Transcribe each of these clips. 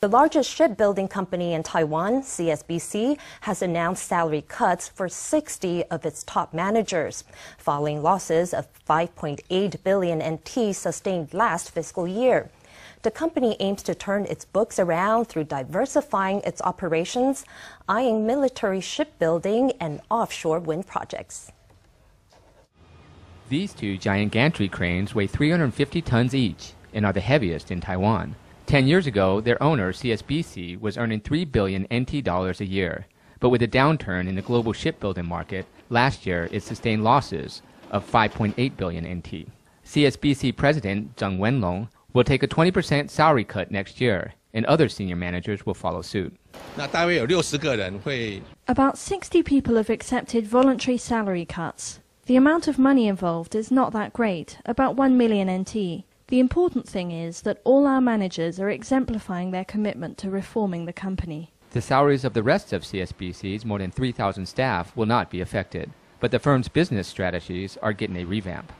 The largest shipbuilding company in Taiwan, CSBC, has announced salary cuts for 60 of its top managers, following losses of 5.8 billion NT sustained last fiscal year. The company aims to turn its books around through diversifying its operations, eyeing military shipbuilding and offshore wind projects. These two giant gantry cranes weigh 350 tons each and are the heaviest in Taiwan. Ten years ago, their owner, CSBC, was earning 3 billion NT dollars a year. But with a downturn in the global shipbuilding market, last year it sustained losses of 5.8 billion NT. CSBC President Cheng Wen-lon will take a 20% salary cut next year, and other senior managers will follow suit. About 60 people have accepted voluntary salary cuts. The amount of money involved is not that great, about 1 million NT. The important thing is that all our managers are exemplifying their commitment to reforming the company. The salaries of the rest of CSBC's more than 3,000 staff will not be affected, but the firm's business strategies are getting a revamp.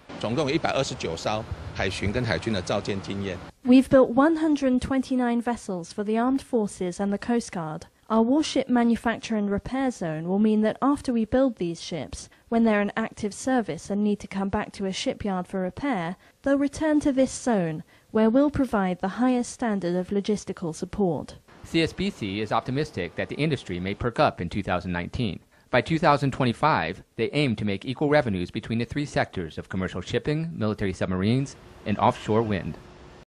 We've built 129 vessels for the armed forces and the Coast Guard. Our warship manufacture and repair zone will mean that after we build these ships, when they're in active service and need to come back to a shipyard for repair, they'll return to this zone, where we'll provide the highest standard of logistical support. CSBC is optimistic that the industry may perk up in 2019. By 2025, they aim to make equal revenues between the three sectors of commercial shipping, military submarines, and offshore wind.